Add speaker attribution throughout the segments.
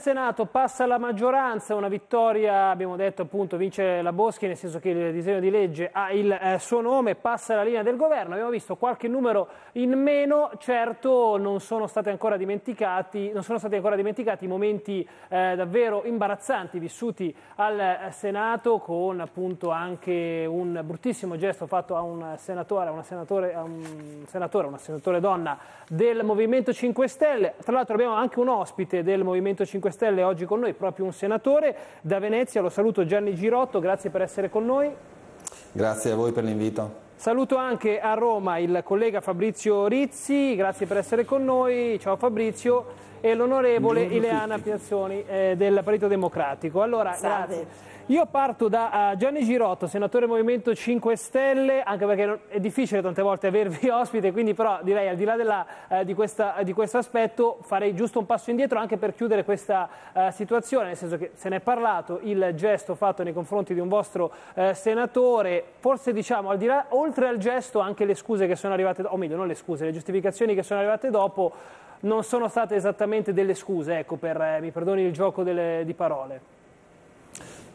Speaker 1: Senato passa la maggioranza, una vittoria, abbiamo detto appunto, vince la Boschi, nel senso che il disegno di legge ha il eh, suo nome, passa la linea del governo. Abbiamo visto qualche numero in meno, certo non sono stati ancora dimenticati, ancora dimenticati i momenti eh, davvero imbarazzanti vissuti al eh, Senato, con appunto anche un bruttissimo gesto fatto a un senatore, a una senatore, a un senatore, una senatore donna del Movimento 5 Stelle. Tra l'altro abbiamo anche un ospite del Movimento 5 5 Stelle oggi con noi proprio un senatore da Venezia, lo saluto Gianni Girotto, grazie per essere con noi.
Speaker 2: Grazie a voi per l'invito.
Speaker 1: Saluto anche a Roma il collega Fabrizio Rizzi, grazie per essere con noi, ciao Fabrizio, e l'onorevole Ileana Piazzoni eh, del Partito Democratico. Allora, Salve. grazie. Io parto da uh, Gianni Girotto, senatore Movimento 5 Stelle, anche perché è difficile tante volte avervi ospite, quindi però direi al di là della, uh, di, questa, uh, di, questo aspetto farei giusto un passo indietro anche per chiudere questa eh, situazione, nel senso che se ne è parlato, il gesto fatto nei confronti di un vostro eh, senatore, forse diciamo al di là, oltre al gesto anche le scuse che sono arrivate, o meglio non le scuse, le giustificazioni che sono arrivate dopo non sono state esattamente delle scuse, ecco, per, eh, mi perdoni il gioco delle, di parole.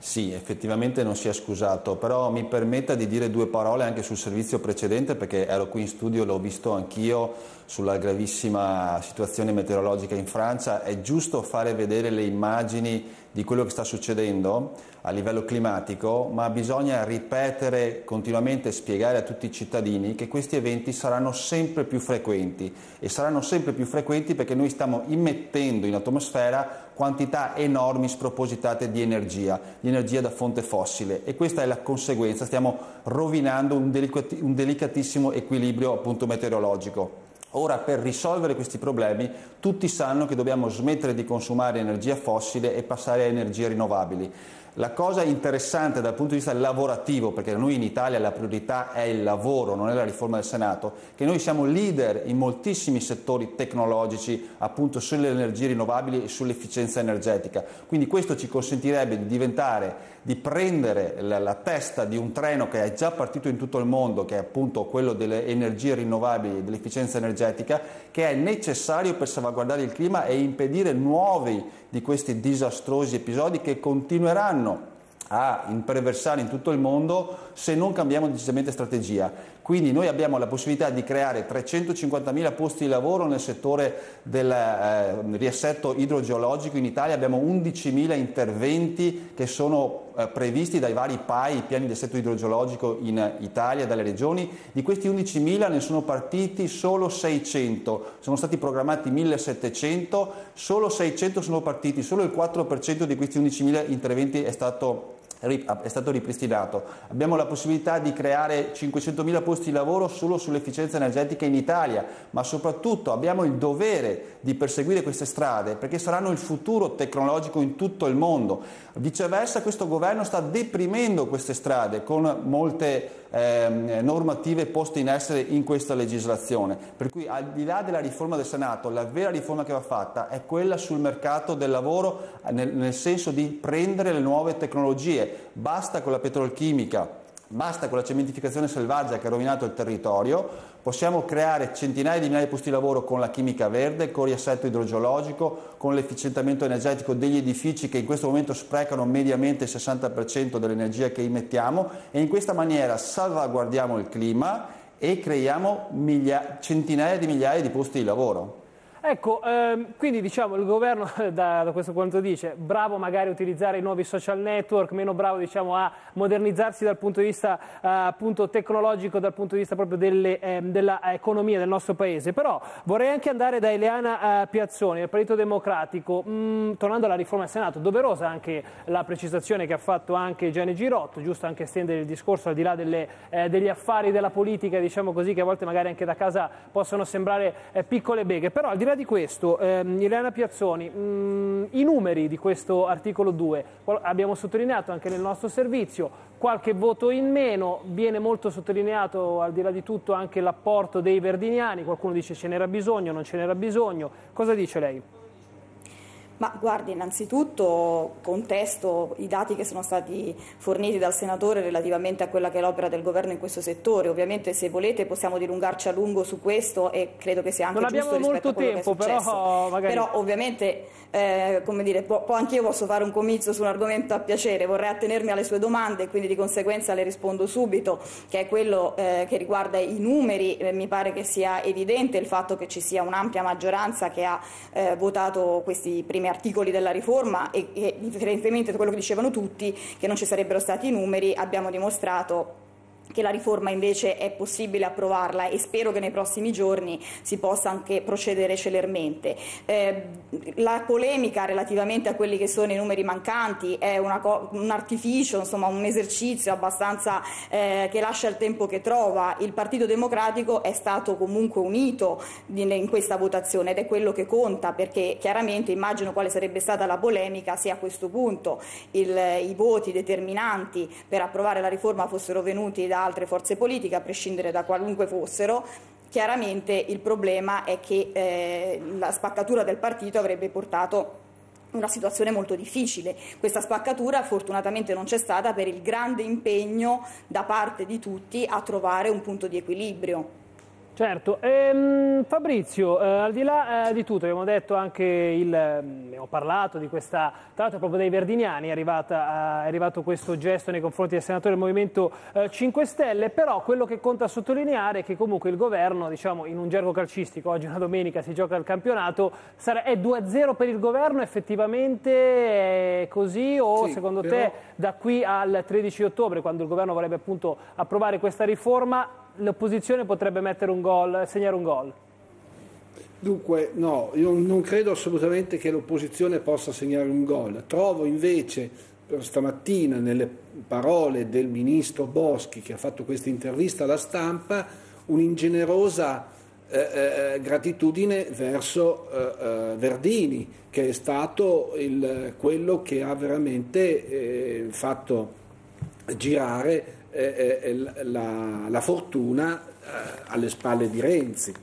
Speaker 2: Sì, effettivamente non si è scusato, però mi permetta di dire due parole anche sul servizio precedente perché ero qui in studio, l'ho visto anch'io sulla gravissima situazione meteorologica in Francia. È giusto fare vedere le immagini di quello che sta succedendo a livello climatico, ma bisogna ripetere continuamente e spiegare a tutti i cittadini che questi eventi saranno sempre più frequenti e saranno sempre più frequenti perché noi stiamo immettendo in atmosfera quantità enormi spropositate di energia, di energia da fonte fossile e questa è la conseguenza, stiamo rovinando un, delicati- un delicatissimo equilibrio appunto meteorologico. Ora per risolvere questi problemi tutti sanno che dobbiamo smettere di consumare energia fossile e passare a energie rinnovabili. La cosa interessante dal punto di vista lavorativo, perché noi in Italia la priorità è il lavoro, non è la riforma del Senato, che noi siamo leader in moltissimi settori tecnologici appunto sulle energie rinnovabili e sull'efficienza energetica. Quindi questo ci consentirebbe di diventare, di prendere la, la testa di un treno che è già partito in tutto il mondo, che è appunto quello delle energie rinnovabili e dell'efficienza energetica, che è necessario per salvaguardare il clima e impedire nuovi di questi disastrosi episodi che continueranno a imperversare in tutto il mondo se non cambiamo decisamente strategia. Quindi noi abbiamo la possibilità di creare 350.000 posti di lavoro nel settore del eh, riassetto idrogeologico in Italia, abbiamo 11.000 interventi che sono eh, previsti dai vari PAI, i piani di assetto idrogeologico in Italia, dalle regioni. Di questi 11.000 ne sono partiti solo 600, sono stati programmati 1.700, solo 600 sono partiti, solo il 4% di questi 11.000 interventi è stato è stato ripristinato. Abbiamo la possibilità di creare 500.000 posti di lavoro solo sull'efficienza energetica in Italia, ma soprattutto abbiamo il dovere di perseguire queste strade perché saranno il futuro tecnologico in tutto il mondo. Viceversa questo governo sta deprimendo queste strade con molte eh, normative poste in essere in questa legislazione. Per cui al di là della riforma del Senato, la vera riforma che va fatta è quella sul mercato del lavoro nel, nel senso di prendere le nuove tecnologie. Basta con la petrolchimica Basta con la cementificazione selvaggia che ha rovinato il territorio, possiamo creare centinaia di migliaia di posti di lavoro con la chimica verde, con il riassetto idrogeologico, con l'efficientamento energetico degli edifici che in questo momento sprecano mediamente il 60% dell'energia che emettiamo e in questa maniera salvaguardiamo il clima e creiamo miglia- centinaia di migliaia di posti di lavoro.
Speaker 1: Ecco, ehm, quindi diciamo il governo da, da, questo punto dice bravo magari a utilizzare i nuovi social network, meno bravo diciamo, a modernizzarsi dal punto di vista eh, appunto, tecnologico, dal punto di vista proprio delle, eh, dell'economia del nostro paese. Però vorrei anche andare da Eleana eh, Piazzoni, del Partito Democratico, mm, tornando alla riforma del Senato, doverosa anche la precisazione che ha fatto anche Gianni Girotto, giusto anche estendere il discorso al di là delle, eh, degli affari della politica, diciamo così, che a volte magari anche da casa possono sembrare eh, piccole beghe, però al di là di questo, ehm, Ileana Piazzoni, mh, mm, i numeri di questo articolo 2, abbiamo sottolineato anche nel nostro servizio, qualche voto in meno, viene molto sottolineato al di là di tutto anche l'apporto dei verdiniani, qualcuno dice ce n'era bisogno, non ce n'era bisogno, cosa dice lei?
Speaker 3: Ma guardi, innanzitutto contesto i dati che sono stati forniti dal senatore relativamente a quella che è l'opera del governo in questo settore. Ovviamente se volete possiamo dilungarci a lungo su questo e credo che sia anche
Speaker 1: non
Speaker 3: giusto rispetto
Speaker 1: a quello
Speaker 3: tempo,
Speaker 1: che è successo. Però, magari...
Speaker 3: però ovviamente eh, come dire, po- anche io posso fare un comizio su un argomento a piacere, vorrei attenermi alle sue domande e quindi di conseguenza le rispondo subito, che è quello eh, che riguarda i numeri. Eh, mi pare che sia evidente il fatto che ci sia un'ampia maggioranza che ha eh, votato questi primi articoli della riforma e, e differentemente da quello che dicevano tutti, che non ci sarebbero stati i numeri, abbiamo dimostrato che la riforma invece è possibile approvarla e spero che nei prossimi giorni si possa anche procedere celermente. Eh, la polemica relativamente a quelli che sono i numeri mancanti è un artificio, insomma un esercizio abbastanza eh, che lascia il tempo che trova. Il Partito Democratico è stato comunque unito in questa votazione ed è quello che conta perché chiaramente immagino quale sarebbe stata la polemica se a questo punto il, i voti determinanti per approvare la riforma fossero venuti da altre forze politiche, a prescindere da qualunque fossero, chiaramente il problema è che eh, la spaccatura del partito avrebbe portato una situazione molto difficile. Questa spaccatura fortunatamente non c'è stata per il grande impegno da parte di tutti a trovare un punto di equilibrio.
Speaker 1: Certo, ehm, Fabrizio, eh, al di là eh, di tutto, abbiamo detto anche il, mm, abbiamo parlato di questa, tra l'altro proprio dai Verdiniani è, arrivata, è, arrivato questo gesto nei confronti del senatore del Movimento eh, 5 Stelle, però quello che conta sottolineare è che comunque il governo, diciamo in un gergo calcistico, oggi una domenica si gioca il campionato, è 2-0 per il governo effettivamente è così o sì, secondo però... te da qui al 13 ottobre, quando il governo vorrebbe appunto approvare questa riforma, l'opposizione potrebbe mettere un gol, segnare un gol?
Speaker 4: Dunque, no, io non credo assolutamente che l'opposizione possa segnare un gol. Trovo invece stamattina nelle parole del ministro Boschi che ha fatto questa intervista alla stampa un'ingenerosa eh, eh, gratitudine verso eh, eh Verdini, che è stato il, quello che ha veramente eh, fatto girare eh, eh, la, la, fortuna eh, alle spalle di Renzi,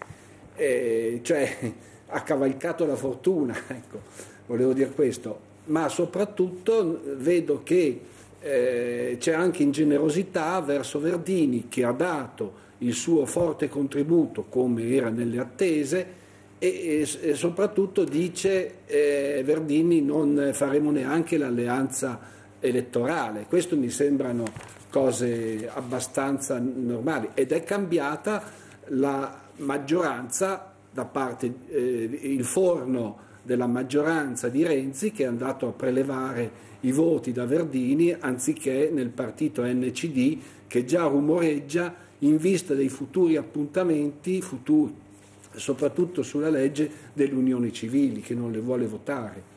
Speaker 4: cioè ha cavalcato la fortuna, ecco, volevo dire questo, ma soprattutto vedo che eh, c'è anche ingenerosità verso Verdini che ha dato il suo forte contributo come era nelle attese e, e, e soprattutto dice eh, Verdini non faremo neanche l'alleanza elettorale. Questo mi sembrano cose abbastanza normali ed è cambiata la maggioranza da parte, eh, il forno della maggioranza di Renzi che è andato a prelevare i voti da Verdini anziché nel partito NCD che già rumoreggia in vista dei futuri appuntamenti, futuri, soprattutto sulla legge delle unioni civili che non le vuole votare.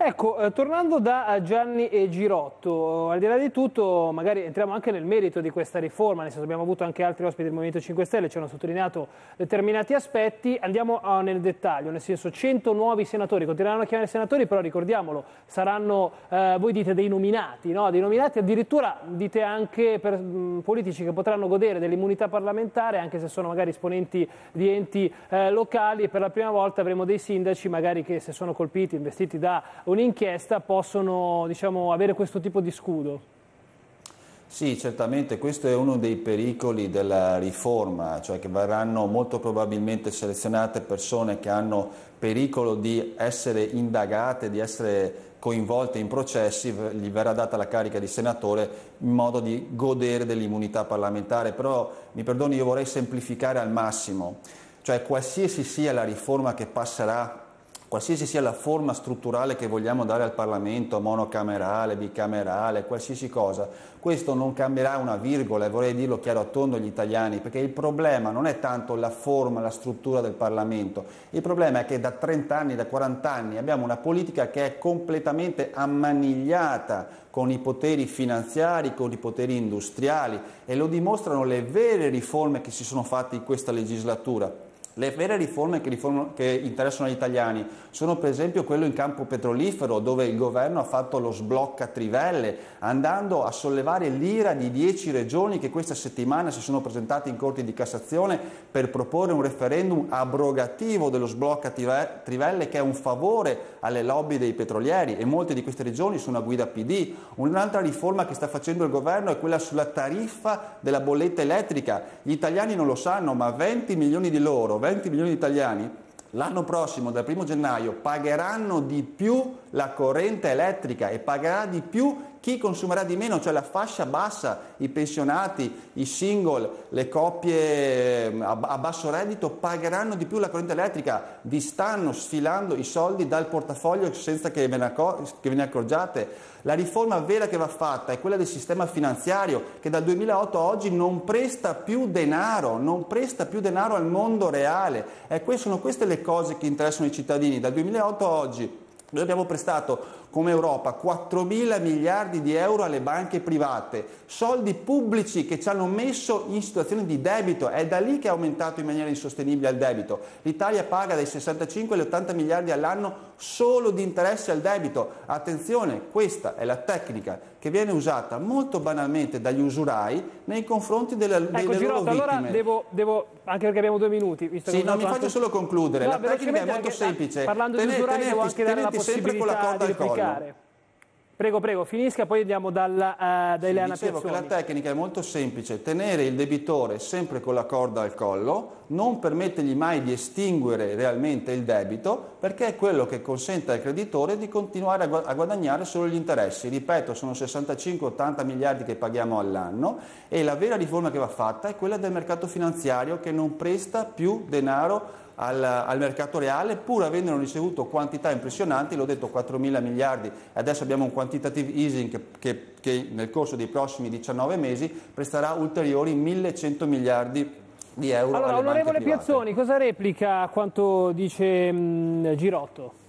Speaker 1: Ecco, eh, tornando da eh, Gianni e Girotto, al di là di tutto magari entriamo anche nel merito di questa riforma, nel senso abbiamo avuto anche altri ospiti del Movimento 5 Stelle, ci hanno sottolineato determinati aspetti, andiamo uh, nel dettaglio, nel senso 100 nuovi senatori, continueranno a chiamare senatori, però ricordiamolo, saranno, eh, voi dite dei nominati, no? dei nominati addirittura dite anche per mh, politici che potranno godere dell'immunità parlamentare, anche se sono magari esponenti di enti eh, locali e per la prima volta avremo dei sindaci magari che se sono colpiti, investiti da un'inchiesta possono diciamo, avere questo tipo di scudo?
Speaker 2: Sì, certamente questo è uno dei pericoli della riforma, cioè che verranno molto probabilmente selezionate persone che hanno pericolo di essere indagate, di essere coinvolte in processi, gli verrà data la carica di senatore in modo di godere dell'immunità parlamentare, però mi perdoni, io vorrei semplificare al massimo, cioè qualsiasi sia la riforma che passerà qualsiasi sia la forma strutturale che vogliamo dare al Parlamento, monocamerale, bicamerale, qualsiasi cosa, questo non cambierà una virgola e vorrei dirlo chiaro a tondo agli italiani, perché il problema non è tanto la forma, la struttura del Parlamento, il problema è che da 30 anni, da 40 anni abbiamo una politica che è completamente ammanigliata con i poteri finanziari, con i poteri industriali e lo dimostrano le vere riforme che si sono fatte in questa legislatura Le vere riforme che, riform- che, interessano gli italiani sono per esempio quello in campo petrolifero dove il governo ha fatto lo sblocca trivelle andando a sollevare l'ira di dieci regioni che questa settimana si sono presentate in Corte di Cassazione per proporre un referendum abrogativo dello sblocca trivelle che è un favore alle lobby dei petrolieri e molte di queste regioni sono a guida PD. Un'altra riforma che sta facendo il governo è quella sulla tariffa della bolletta elettrica. Gli italiani non lo sanno ma 20 milioni di loro 20 milioni di italiani l'anno prossimo, dal 1 gennaio, pagheranno di più la corrente elettrica e pagherà di più chi consumerà di meno, cioè la fascia bassa, i pensionati, i single, le coppie ehm, a basso reddito pagheranno di più la corrente elettrica, vi stanno sfilando i soldi dal portafoglio senza che ve ne, accor- che ve ne accorgiate. La riforma vera che va fatta è quella del sistema finanziario che dal 2008 a oggi non presta più denaro, non presta più denaro al mondo reale. E sono queste le cose che interessano i cittadini. Dal 2008 a oggi noi abbiamo prestato come Europa 4 mila miliardi di euro alle banche private, soldi pubblici che ci hanno messo in situazione di debito, è da lì che è aumentato in maniera insostenibile il debito. L'Italia paga dai 65 agli 80 miliardi all'anno solo di interessi al debito. Attenzione, questa è la tecnica che viene usata molto banalmente dagli usurai nei confronti delle, ecco, delle
Speaker 1: Girotto,
Speaker 2: loro vittime.
Speaker 1: Allora devo, devo, anche perché abbiamo due minuti. Visto
Speaker 2: sì,
Speaker 1: che
Speaker 2: no, mi faccio solo concludere. No, la tecnica è molto semplice.
Speaker 1: Parlando Tene, di usurai devo anche dare la possibilità di replicare. Prego, prego, finisca, poi andiamo dalla, uh, da Eleana
Speaker 2: sì, Dicevo che la tecnica è molto semplice, tenere il debitore sempre con la corda al collo, non permettergli mai di estinguere realmente il debito, perché è quello che consente al creditore di continuare a guadagnare solo gli interessi. Ripeto, sono 65-80 miliardi che paghiamo all'anno e la vera riforma che va fatta è quella del mercato finanziario che non presta più denaro al, al, mercato reale pur avendo ricevuto quantità impressionanti, l'ho detto 4 mila miliardi, adesso abbiamo un quantitative easing che, che, che nel corso dei prossimi 19 mesi presterà ulteriori 1100 miliardi di euro.
Speaker 1: Allora, onorevole Piazzoni, cosa replica a quanto dice mh, Girotto?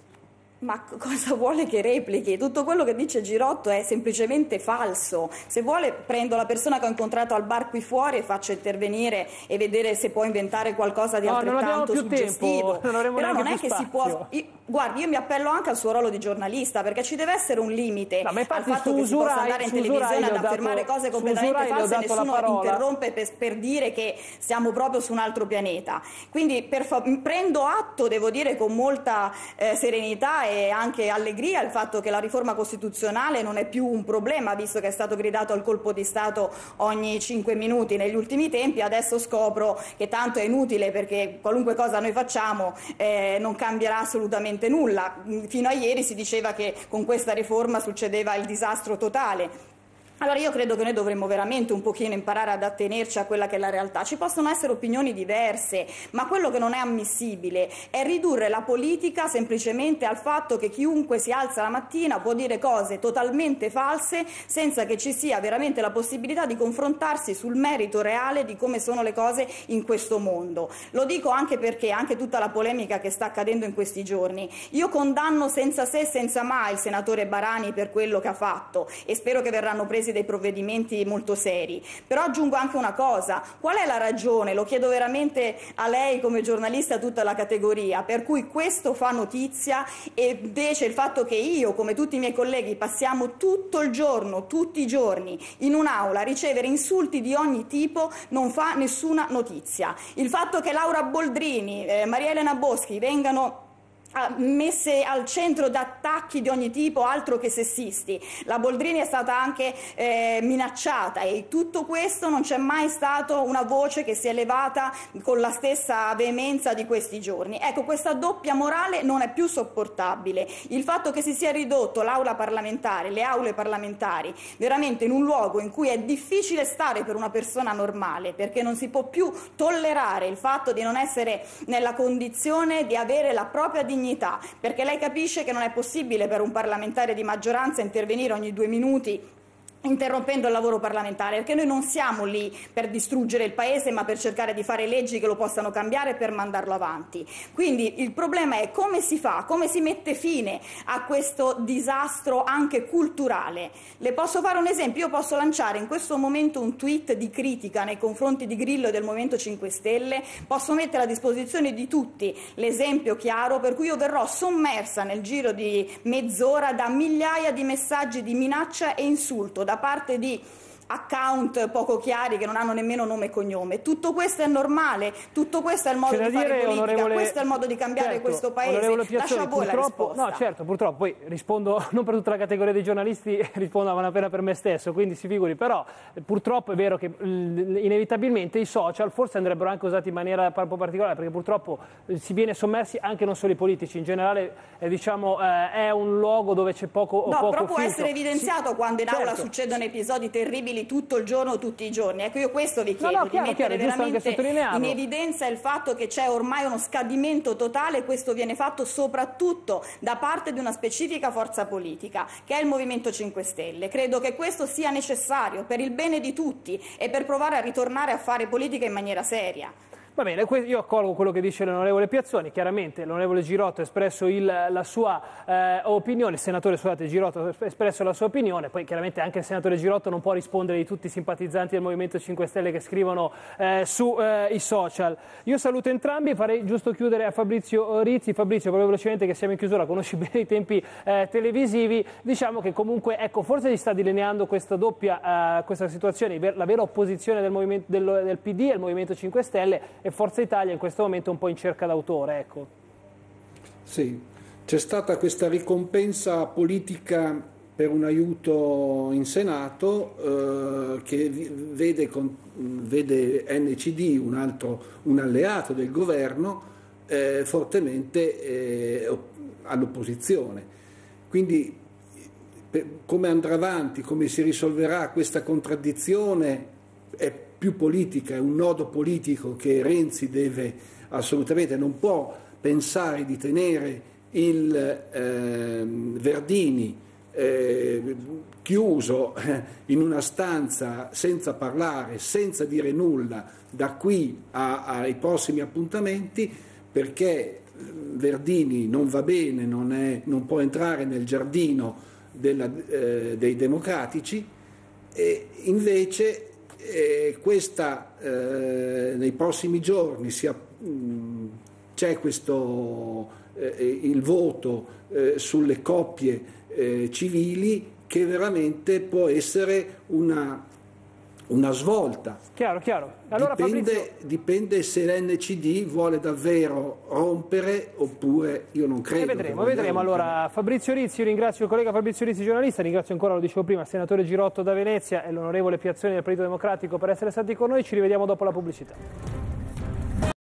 Speaker 3: Ma cosa vuole che replichi? Tutto quello che dice Girotto è semplicemente falso. Se vuole prendo la persona che ho incontrato al bar qui fuori e faccio intervenire e vedere se può inventare qualcosa di no, altrettanto
Speaker 1: non
Speaker 3: suggestivo.
Speaker 1: Tempo, non
Speaker 3: Però non è che
Speaker 1: spazio.
Speaker 3: si può. Guardi, io mi appello anche al suo ruolo di giornalista perché ci deve essere un limite
Speaker 1: no,
Speaker 3: al fatto che si possa andare in televisione ad affermare dato, cose completamente false e nessuno interrompe per, per, dire che siamo proprio su un altro pianeta. Quindi fa- prendo atto, devo dire, con molta eh, serenità e anche allegria il fatto che la riforma costituzionale non è più un problema, visto che è stato gridato al colpo di Stato ogni cinque minuti negli ultimi tempi. Adesso scopro che tanto è inutile perché qualunque cosa noi facciamo eh, non cambierà assolutamente assolutamente nulla. Fino a ieri si diceva che con questa riforma succedeva il disastro totale. Allora io credo che noi dovremmo veramente un pochino imparare ad attenerci a quella che è la realtà. Ci possono essere opinioni diverse, ma quello che non è ammissibile è ridurre la politica semplicemente al fatto che chiunque si alza la mattina può dire cose totalmente false senza che ci sia veramente la possibilità di confrontarsi sul merito reale di come sono le cose in questo mondo. Lo dico anche perché anche tutta la polemica che sta accadendo in questi giorni. Io condanno senza se e senza mai il senatore Barani per quello che ha fatto e spero che verranno presi presi dei provvedimenti molto seri. Però aggiungo anche una cosa, qual è la ragione, lo chiedo veramente a lei come giornalista a tutta la categoria, per cui questo fa notizia e invece il fatto che io, come tutti i miei colleghi, passiamo tutto il giorno, tutti i giorni, in un'aula a ricevere insulti di ogni tipo non fa nessuna notizia. Il fatto che Laura Boldrini, eh, Maria Elena Boschi vengano messe al centro da attacchi di ogni tipo, altro che sessisti. La Boldrini è stata anche eh, minacciata e tutto questo non c'è mai stata una voce che si è levata con la stessa veemenza di questi giorni. Ecco, questa doppia morale non è più sopportabile. Il fatto che si sia ridotto l'aula parlamentare, le aule parlamentari, veramente in un luogo in cui è difficile stare per una persona normale, perché non si può più tollerare il fatto di non essere nella condizione di avere la propria dignità dignità, perché lei capisce che non è possibile per un parlamentare di maggioranza intervenire ogni due minuti interrompendo il lavoro parlamentare, perché noi non siamo lì per distruggere il Paese, ma per cercare di fare leggi che lo possano cambiare e per mandarlo avanti. Quindi il problema è come si fa, come si mette fine a questo disastro anche culturale. Le posso fare un esempio? Io posso lanciare in questo momento un tweet di critica nei confronti di Grillo e del Movimento 5 Stelle, posso mettere a disposizione di tutti l'esempio chiaro per cui io verrò sommersa nel giro di mezz'ora da migliaia di messaggi di minaccia e insulto da parte di account poco chiari che non hanno nemmeno nome e cognome. Tutto questo è normale, tutto questo è il modo di fare
Speaker 1: dire,
Speaker 3: politica, questo è il modo di cambiare
Speaker 1: certo,
Speaker 3: questo paese. Lascia a voi la risposta.
Speaker 1: No, certo, purtroppo poi rispondo non per tutta la categoria dei giornalisti, rispondo a una pena per me stesso, quindi si figuri, però purtroppo è vero che inevitabilmente i social forse andrebbero anche usati in maniera un po' particolare, perché purtroppo si viene sommersi anche non solo i politici, in generale eh, diciamo, eh, è un luogo dove c'è poco
Speaker 3: No,
Speaker 1: poco
Speaker 3: però può
Speaker 1: filtro.
Speaker 3: essere evidenziato sì, quando in aula
Speaker 1: certo.
Speaker 3: succedono episodi terribili tutto il giorno, tutti i giorni. Ecco, io questo vi chiedo,
Speaker 1: no, no, chiaro,
Speaker 3: di mettere
Speaker 1: chiaro,
Speaker 3: veramente in evidenza il fatto che c'è ormai uno scadimento totale questo viene fatto soprattutto da parte di una specifica forza politica, che è il Movimento 5 Stelle. Credo che questo sia necessario per il bene di tutti e per provare a ritornare a fare politica in maniera seria.
Speaker 1: Va bene, io accolgo quello che dice l'onorevole Piazzoni, chiaramente l'onorevole Girotto ha espresso il, la sua eh, opinione, il senatore scusate, Girotto ha espresso la sua opinione, poi chiaramente anche il senatore Girotto non può rispondere di tutti i simpatizzanti del Movimento 5 Stelle che scrivono eh, sui eh, social. Io saluto entrambi, farei giusto chiudere a Fabrizio Rizzi, Fabrizio proprio velocemente che siamo in chiusura, conosci bene i tempi eh, televisivi, diciamo che comunque ecco, forse si sta delineando questa doppia eh, questa situazione, la vera opposizione del, del, del PD e il Movimento 5 Stelle e Forza Italia in questo momento è un po' in cerca d'autore. Ecco.
Speaker 4: Sì, c'è stata questa ricompensa politica per un aiuto in Senato eh, che vede, con, vede, NCD, un altro un alleato del governo, eh, fortemente eh, all'opposizione. Quindi per, come andrà avanti, come si risolverà questa contraddizione è più politica, è un nodo politico che Renzi deve assolutamente, non può pensare di tenere il eh, Verdini eh, chiuso eh, in una stanza senza parlare, senza dire nulla da qui a, ai prossimi appuntamenti perché eh, Verdini non va bene, non, è, non può entrare nel giardino della, eh, dei democratici e invece eh, questa, eh, nei prossimi giorni sia, mh, c'è questo, eh, il voto eh, sulle coppie eh, civili che veramente può essere una, una svolta.
Speaker 1: Chiaro, chiaro. Allora,
Speaker 4: dipende,
Speaker 1: Fabrizio...
Speaker 4: dipende, se l'NCD vuole davvero rompere oppure io non credo.
Speaker 1: E vedremo, vedremo. Allora, Fabrizio Rizzi, io ringrazio il collega Fabrizio Rizzi, giornalista, ringrazio ancora, lo dicevo prima, il senatore Girotto da Venezia e l'onorevole Piazzoni del Partito Democratico per essere stati con noi. Ci rivediamo dopo la pubblicità.